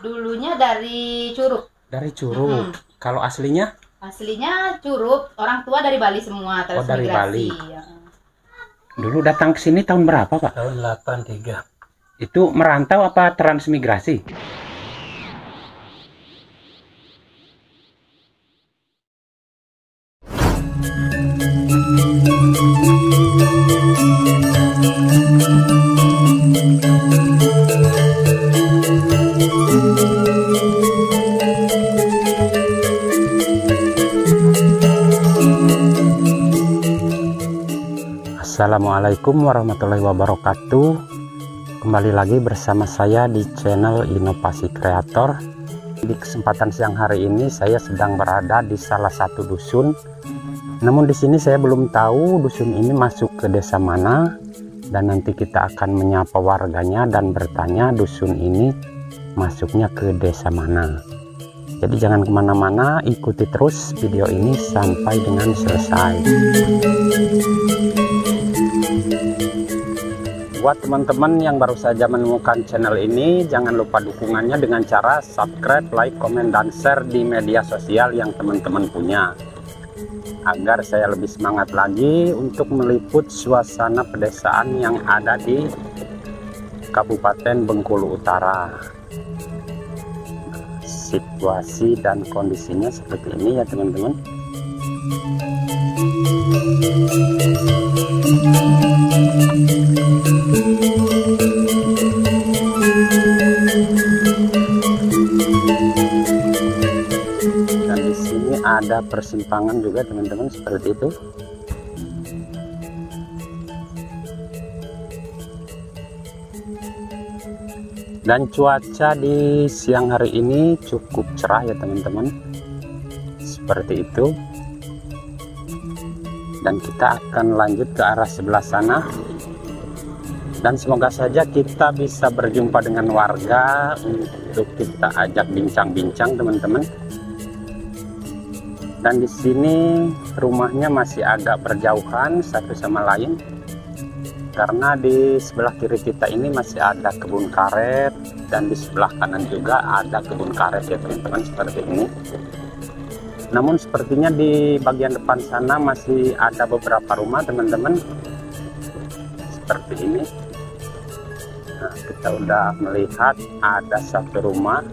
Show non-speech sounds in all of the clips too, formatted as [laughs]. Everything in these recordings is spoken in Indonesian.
Dulunya dari Curug. Dari Curug. Mm. Kalau aslinya? Aslinya Curug, orang tua dari Bali semua, Oh, dari Bali. Ya. Dulu datang ke sini tahun berapa, Pak? tahun 83 Itu merantau apa transmigrasi? Assalamualaikum warahmatullahi wabarakatuh. Kembali lagi bersama saya di channel Inovasi Kreator. Di kesempatan siang hari ini saya sedang berada di salah satu dusun. Namun di sini saya belum tahu dusun ini masuk ke desa mana. Dan nanti kita akan menyapa warganya dan bertanya dusun ini masuknya ke desa mana. Jadi jangan ke mana-mana ikuti terus video ini sampai dengan selesai Buat teman-teman yang baru saja menemukan channel ini, jangan lupa dukungannya dengan cara subscribe, like, komen, dan share di media sosial yang teman-teman punya. Agar saya lebih semangat lagi untuk meliput suasana pedesaan yang ada di Kabupaten Bengkulu Utara. Situasi dan kondisinya seperti ini ya teman-teman. dan ada persimpangan juga teman-teman seperti itu. Dan cuaca di siang hari ini cukup cerah ya teman-teman. Seperti itu. Dan kita akan lanjut ke arah sebelah sana. Dan semoga saja kita bisa berjumpa dengan warga untuk kita ajak bincang-bincang teman-teman dan di sini rumahnya masih agak berjauhan satu sama lain. Karena di sebelah kiri kita ini masih ada kebun karet dan di sebelah kanan juga ada kebun karet ya teman-teman seperti ini. Namun sepertinya di bagian depan sana masih ada beberapa rumah teman-teman seperti ini. Nah, kita udah melihat ada satu rumah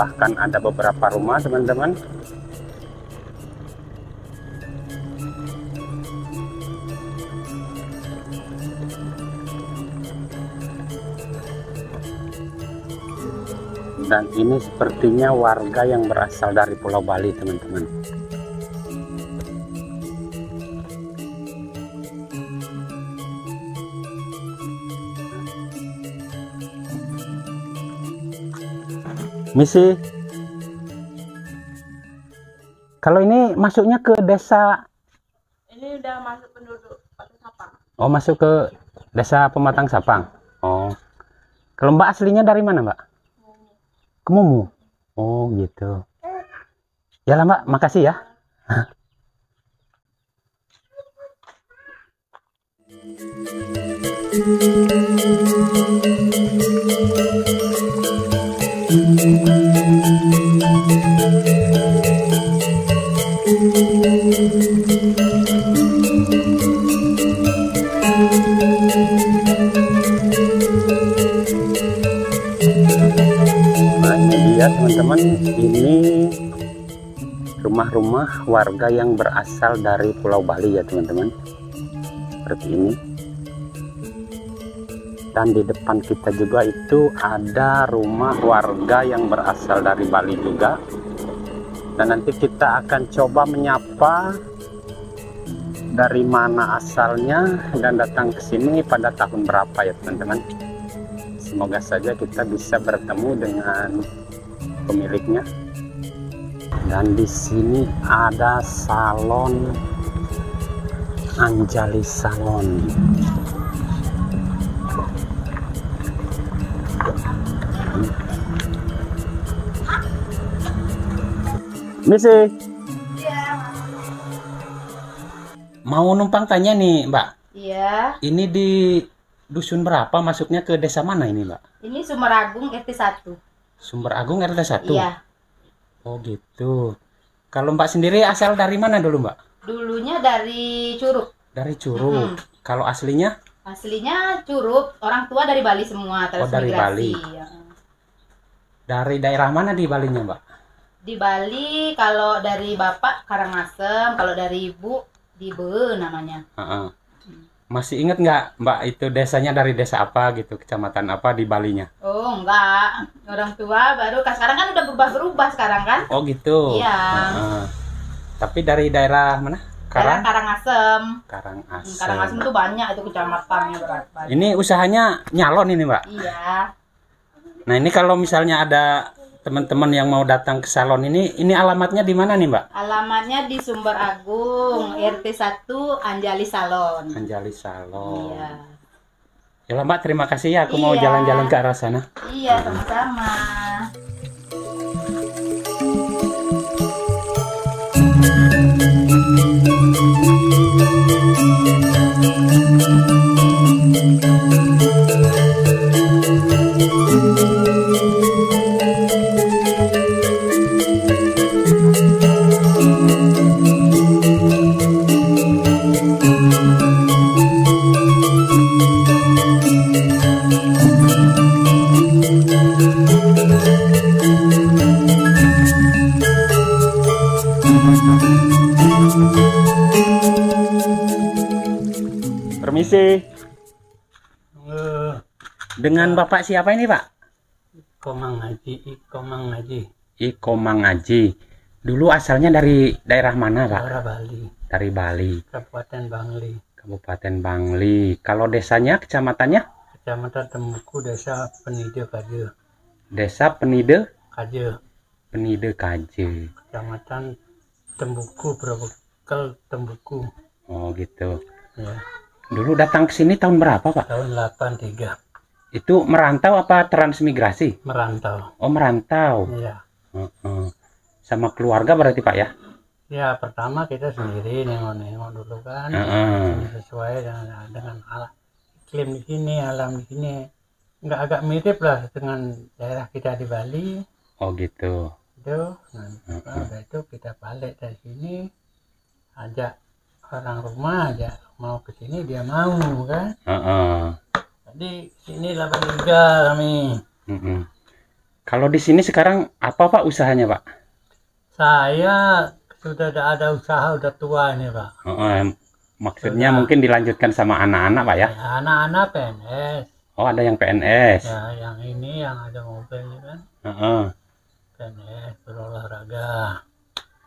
bahkan ada beberapa rumah teman-teman. Dan ini sepertinya warga yang berasal dari Pulau Bali teman-teman misi. Kalau ini masuknya ke desa? Ini udah masuk penduduk Patang Sapang. oh masuk ke desa Pematang Sapang. Oh. Kalau mbak aslinya dari mana mbak? Kemumu. Oh gitu. Ya lah mbak. Makasih ya. Nah [laughs] ini dia teman-teman. Ini rumah-rumah warga yang berasal dari Pulau Bali ya teman-teman. Seperti ini. Dan di depan kita juga itu ada rumah warga yang berasal dari Bali juga. Dan nanti kita akan coba menyapa dari mana asalnya dan datang ke sini pada tahun berapa ya teman-teman. Semoga saja kita bisa bertemu dengan pemiliknya dan di sini ada salon Anjali Salon Misi mau numpang tanya nih Mbak Iya. ini di dusun berapa masuknya ke desa mana ini Mbak? Ini Sumeragung RT 1. Sumber Agung RT 1? Iya. Oh gitu. Kalau Mbak sendiri asal dari mana dulu Mbak? Dulunya dari Curug. Dari Curug. Mm. Kalau aslinya Aslinya Curug, orang tua dari Bali semua terus Oh, dari migrasi. Bali. Ya. dari daerah mana di Balinya Mbak? Di Bali kalau dari bapak Karangasem, kalau dari ibu Dibe namanya. Heeh. Masih inget nggak Mbak itu desanya dari desa apa gitu, kecamatan apa di Balinya? Oh enggak, orang tua baru sekarang kan udah berubah-berubah sekarang kan? Oh gitu. Iya. Heeh. Tapi dari daerah mana? Daerah Karang Karangasem. Karangasem. Karangasem tuh banyak itu kecamatannya berapa? Ini usahanya nyalon ini Mbak. Iya. Nah ini kalau misalnya ada teman-teman yang mau datang ke salon ini, ini alamatnya di mana nih Mbak? Alamatnya di Sumber Agung, RT 1 Anjali Salon. Anjali Salon. Iya. Ya lah, Mbak, terima kasih ya. Aku mau Iya. jalan-jalan ke arah sana. Iya, sama-sama. Permisi. Eh, Dengan Bapak siapa ini, Pak? Komang Haji, Komang Haji, Iko Mangaji. Dulu asalnya dari daerah mana, Pak? Daerah Bali, Dari Bali, Kabupaten Bangli, Kabupaten Bangli. Kalau desanya, kecamatannya? Kecamatan Tembuku, Desa Penide Kaje, Desa Penide, Kaje, Penide Kaje. Kecamatan Tembuku, Berobekel, Tembuku, Oh, gitu. ya, Dulu datang ke sini tahun berapa, Pak? tahun 83, Itu merantau apa transmigrasi? merantau, Oh, merantau. ya. Heeh. Sama keluarga berarti, Pak ya? Ya, pertama kita sendiri nengok-nengok dulu kan, Heeh. Ini sesuai dengan, dengan alam iklim di sini, alam di sini. Nggak agak mirip lah dengan daerah kita di Bali. Oh, gitu. Itu nanti udah itu kita balik dari sini ajak orang rumah aja mau ke sini dia mau kan Heeh. jadi sini 83 kami Mm-mm. Kalau di sini sekarang apa Pak usahanya Pak? saya sudah ada, ada usaha udah tua ini pak Heeh. Maksudnya Sudah. mungkin dilanjutkan sama anak-anak Pak ya? Ya, anak-anak PNS Oh ada yang PNS. ya yang ini yang ada mobil ini kan Heeh. PNS berolahraga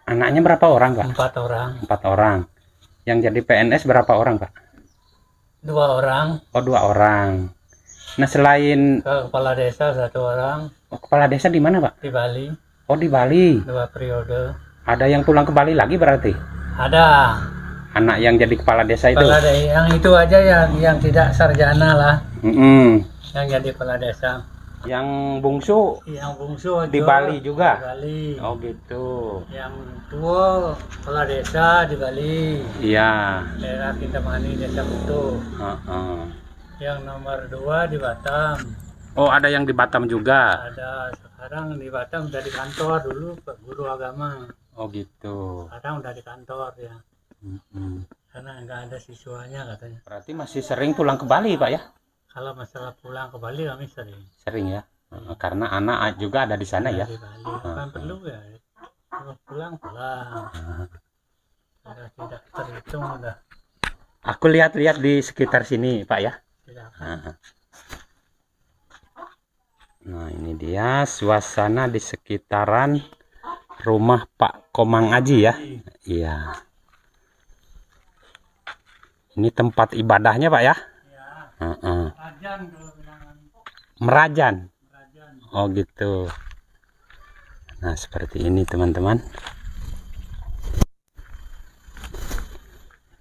Anaknya berapa orang Pak? empat orang Empat orang. Yang jadi PNS berapa orang Pak? dua orang Oh dua orang. Nah selain ke kepala desa satu orang oh, kepala desa di mana Pak? di Bali Oh di Bali. dua periode Ada yang pulang ke Bali lagi berarti? ada Anak yang jadi kepala desa itu? kepala desa yang itu aja yang yang tidak sarjana lah Mm-mm. yang jadi kepala desa Yang bungsu yang bungsu di Bali juga? di Bali Oh gitu. yang tua kepala desa di Bali Iya. daerah Kintamani desa Kutu Heeh. yang nomor dua di Batam Oh ada yang di Batam juga. ada sekarang di Batam udah di kantor dulu Pak guru agama Oh gitu. sekarang udah di kantor ya Mm-mm. karena nggak ada siswanya katanya Berarti masih sering pulang ke Bali Pak ya? Kalau masalah pulang ke Bali kami sering Sering ya. Heeh, Karena anak juga ada di sana ya. di Bali kan perlu ya kalau pulang pulang sudah tidak terhitung udah Aku lihat-lihat di sekitar sini Pak ya. Nah ini dia suasana di sekitaran rumah Pak Komang Aji ya. Iya. Ini tempat ibadahnya Pak ya. Kalau bilangan Merajan. rajan Oh gitu. Nah seperti ini teman-teman.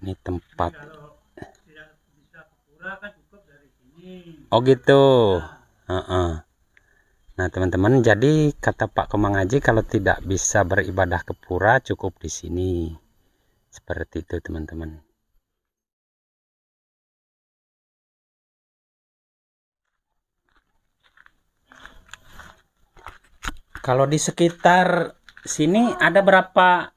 Ini tempat. kan Oh gitu. Heeh. Nah teman-teman jadi kata Pak Komang Haji kalau tidak bisa beribadah ke pura cukup di sini. Seperti itu teman-teman. Kalau di sekitar sini ada berapa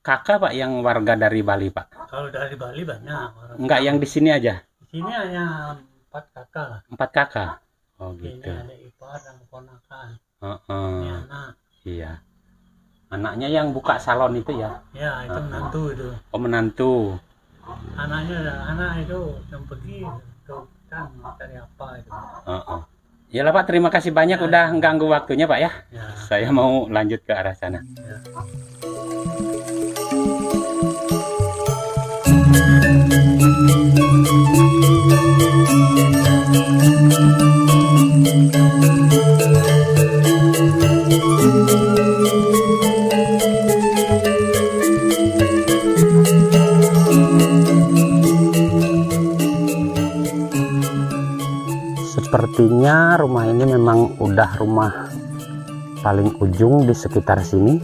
kakak Pak yang warga dari Bali Pak? Kalau dari Bali banyak. Enggak yang di sini aja, Di sini hanya empat kakak lah. empat kakak. Oh Ini gitu. ada ipar dan keponakan. Heeh, Ini anak. iya. Anaknya yang buka salon itu ya? Ya itu menantu itu. Oh menantu. Anaknya anak itu yang pergi ke hutan cari apa itu. Heeh. Ya lah Pak, terima kasih banyak udah ganggu waktunya Pak ya. Ya. Saya mau lanjut ke arah sana. ya. Rumah paling ujung di sekitar sini.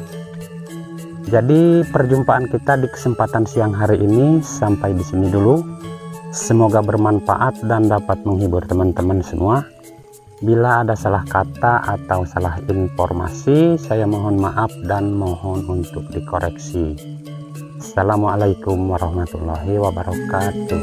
Jadi perjumpaan kita di kesempatan siang hari ini sampai di sini dulu. Semoga bermanfaat dan dapat menghibur teman-teman semua. Bila ada salah kata atau salah informasi, saya mohon maaf dan mohon untuk dikoreksi. Assalamualaikum warahmatullahi wabarakatuh.